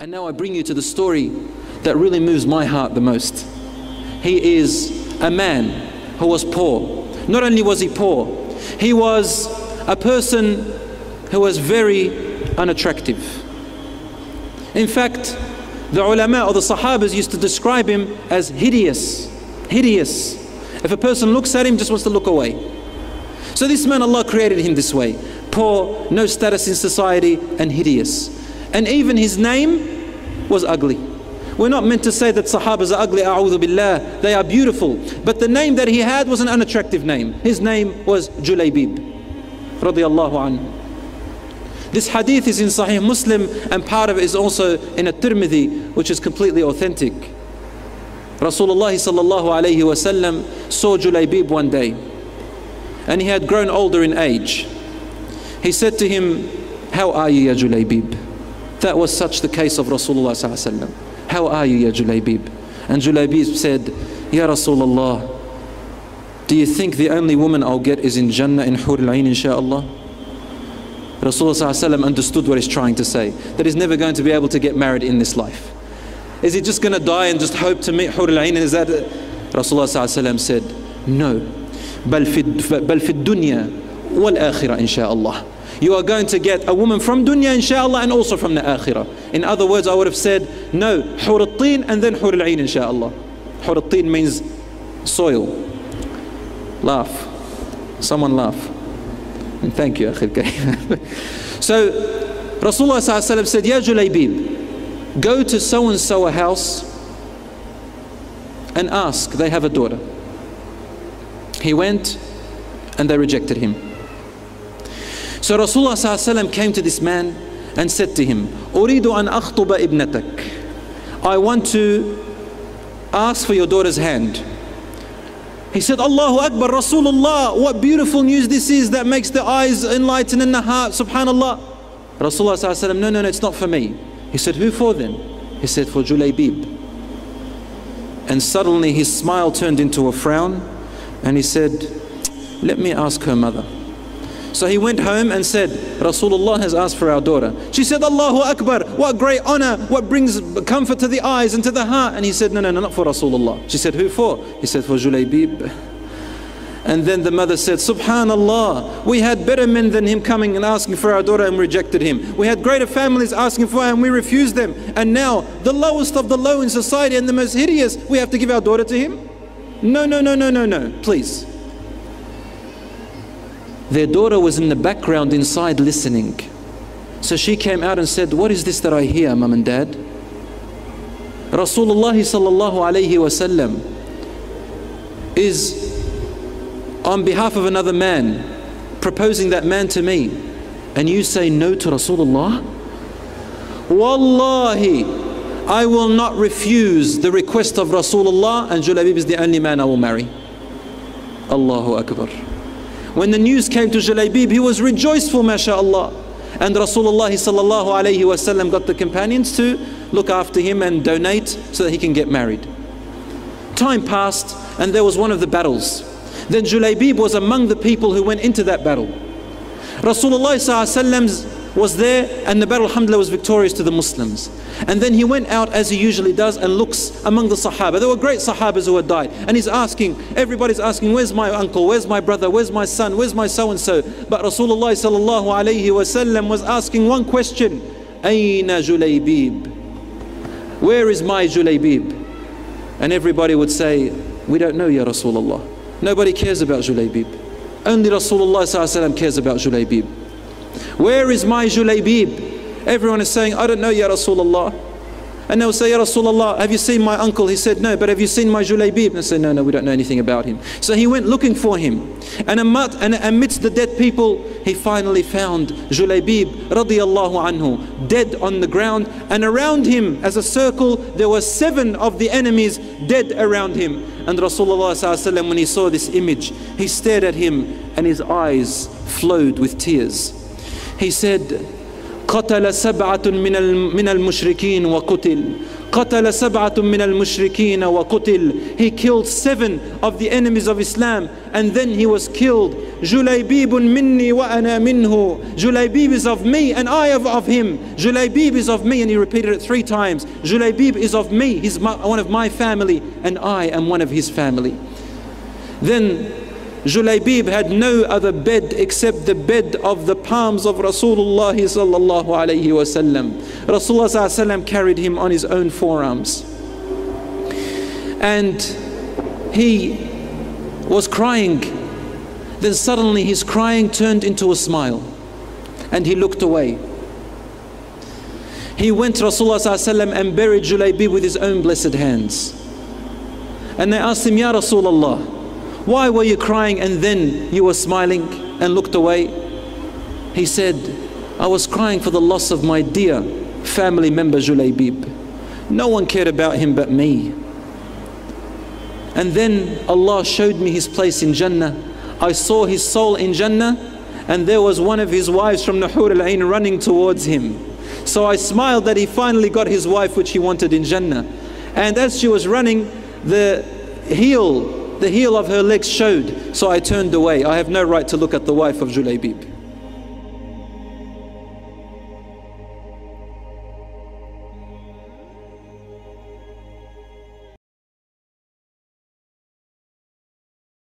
And now I bring you to the story that really moves my heart the most. He is a man who was poor. Not only was he poor, he was a person who was very unattractive. In fact, the ulama or the sahabas used to describe him as hideous. Hideous. If a person looks at him, just wants to look away. So this man, Allah created him this way. Poor, no status in society, and hideous. And even his name was ugly. We're not meant to say that Sahabas are ugly, a'udhu billah. They are beautiful. But the name that he had was an unattractive name. His name was Julaybib. This hadith is in Sahih Muslim and part of it is also in a Tirmidhi, which is completely authentic. Rasulullah sallallahu alayhi wasallam saw Julaybib one day and he had grown older in age. He said to him, How are you, Ya Julaybib? That was such the case of Rasulullah sallallahu How are you, Ya Julaybib? And Julaybib said, Ya Rasulullah, do you think the only woman I'll get is in Jannah in Hur al-Ain insha'Allah? Rasulullah understood what he's trying to say, that he's never going to be able to get married in this life. Is he just going to die and just hope to meet Hur al-Ain? Is that Rasulullah said, no. بل في بل في الدنيا والآخرة إن شاء الله. You are going to get a woman from dunya inshallah and also from the akhirah. In other words, I would have said, no, Hur and then Hur al-Ain inshallah. Hur means soil. Laugh. Someone laugh. And thank you, So, Rasulullah said, Ya Julaybib, go to so and so a house and ask, they have a daughter. He went and they rejected him. So Rasulullah came to this man and said to him, Uridu an akhtuba ibnatak. I want to ask for your daughter's hand. He said, Allahu Akbar, Rasulullah, what beautiful news this is that makes the eyes enlighten and the heart, subhanallah. Rasulullah said, no, no, no, it's not for me. He said, who for then? He said, for Julaybib. And suddenly his smile turned into a frown and he said, let me ask her mother. So he went home and said, Rasulullah has asked for our daughter. She said, Allahu Akbar, what great honor, what brings comfort to the eyes and to the heart. And he said, No, no, no, not for Rasulullah. She said, Who for? He said, For Julaybib. And then the mother said, Subhanallah, we had better men than him coming and asking for our daughter and rejected him. We had greater families asking for her and we refused them. And now, the lowest of the low in society and the most hideous, we have to give our daughter to him? No, no, no, no, no, no, please. Their daughter was in the background inside listening. So she came out and said, What is this that I hear, mum and dad? Rasulullah sallallahu alayhi wasallam is on behalf of another man proposing that man to me and you say no to Rasulullah? Wallahi, I will not refuse the request of Rasulullah and Julaybib is the only man I will marry. Allahu Akbar. When the news came to Julaybib, he was rejoiceful, mashallah. And Rasulullah sallallahu alayhi wasallam got the companions to look after him and donate so that he can get married. Time passed and there was one of the battles. Then Julaybib was among the people who went into that battle. Rasulullah sallallahu was there and the battle alhamdulillah was victorious to the Muslims. And then he went out as he usually does and looks among the Sahaba. There were great Sahabas who had died. And he's asking, everybody's asking, where's my uncle? Where's my brother? Where's my son? Where's my so-and-so? But Rasulullah sallallahu alayhi wasallam was asking one question, Aina Julaybib? Where is my Julaybib? And everybody would say, we don't know Ya Rasulullah. Nobody cares about Julaybib. Only Rasulullah cares about Julaybib. Where is my Julaybib? Everyone is saying, I don't know, Ya Rasulullah. And they'll say, Ya Rasulullah, have you seen my uncle? He said, No, but have you seen my Julaybib? And they say, No, no, we don't know anything about him. So he went looking for him. And amidst the dead people, he finally found Julaybib radiallahu anhu, dead on the ground. And around him, as a circle, there were seven of the enemies dead around him. And Rasulullah, when he saw this image, he stared at him and his eyes flowed with tears. He said, قتل سبعة من من المشركين وقتل قتل سبعة من المشركين وقتل He killed seven of the enemies of Islam and then he was killed جليبيب مني وأنا منه Julaybib is of me and I am of him Julaybib is of me and he repeated it three times Julaybib is of me he's my, one of my family and I am one of his family then Julaybib had no other bed except the bed of the palms of Rasulullah sallallahu alayhi. Rasulullah sallallahu carried him on his own forearms. And he was crying. Then suddenly his crying turned into a smile. And he looked away. He went to Rasulullah sallallahu and buried Julaybib with his own blessed hands. And they asked him, Ya Rasulullah, why were you crying and then you were smiling and looked away? He said, I was crying for the loss of my dear family member Julaybib. No one cared about him but me. And then Allah showed me his place in Jannah. I saw his soul in Jannah and there was one of his wives from Nahur al-Ain running towards him. So I smiled that he finally got his wife which he wanted in Jannah. And as she was running, the heel the heel of her legs showed, so I turned away. I have no right to look at the wife of Julaybib.